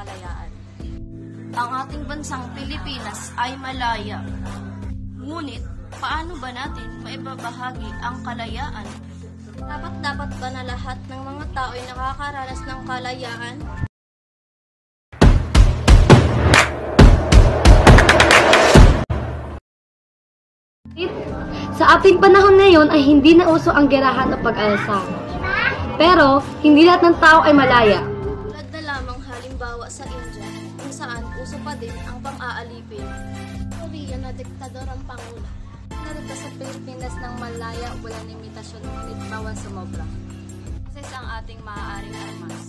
kalayaan. Ang ating bansang Pilipinas ay malaya. Ngunit, paano ba natin maibabahagi ang kalayaan? Dapat dapat ba na lahat ng mga tao ay nakakaranas ng kalayaan? Sa ating panahon ngayon ay hindi na uso ang gerahan o pag-alsa. Pero, hindi lahat ng tao ay malaya. Tulad na lamang halimbawa sa India, kung saan uso pa din ang pang-aalipin. Korea na diktador ang Pangulo. Narito sa Pilipinas ng malaya, walang limitasyon, ngunit bawal sumobra. Isa ang ating maaaring armas.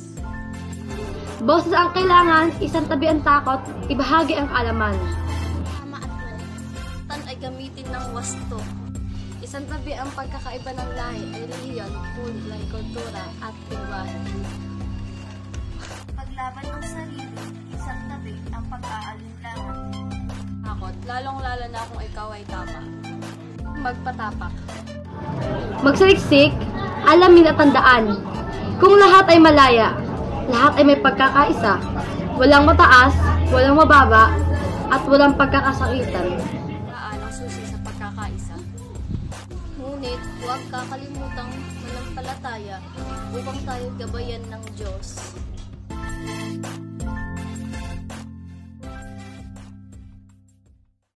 Boses ang kailangan, isang tabi ang takot, ibahagi ang kaalaman. Tama at mali. Tan ay gamitin ng wasto. Isang tabi ang pagkakaiba ng lahi ay reliyon, kulay, kultura at lingwahe. Paglaban ang sarili, isang tabi ang pag-aalinlangan. Takot, lalong-lalo na kung ikaw ay tama. Magpatapak. Magsaliksik, alamin at tandaan. Kung lahat ay malaya, lahat ay may pagkakaisa. Walang mataas, walang mababa, at walang pagkakasakitan. Paraan ang susi sa pagkakaisa. Ngunit huwag kakalimutang manampalataya upang tayo gabayan ng Diyos.